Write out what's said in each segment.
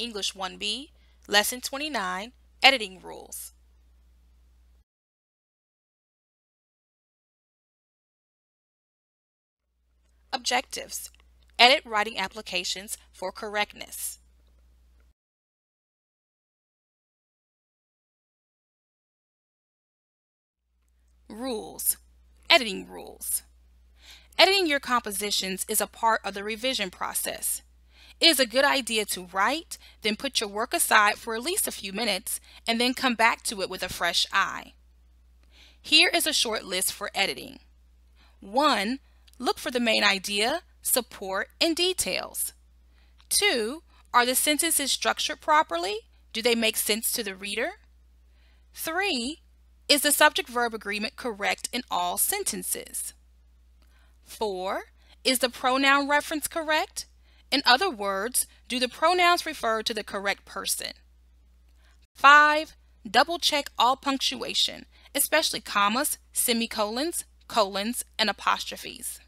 English 1B, Lesson 29, Editing Rules. Objectives. Edit writing applications for correctness. Rules. Editing rules. Editing your compositions is a part of the revision process. It is a good idea to write, then put your work aside for at least a few minutes, and then come back to it with a fresh eye. Here is a short list for editing. 1. Look for the main idea, support, and details. 2. Are the sentences structured properly? Do they make sense to the reader? 3. Is the subject-verb agreement correct in all sentences? 4. Is the pronoun reference correct? In other words, do the pronouns refer to the correct person? 5. Double check all punctuation, especially commas, semicolons, colons, and apostrophes.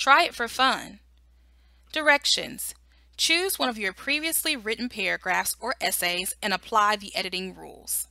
Try it for fun. Directions. Choose one of your previously written paragraphs or essays and apply the editing rules.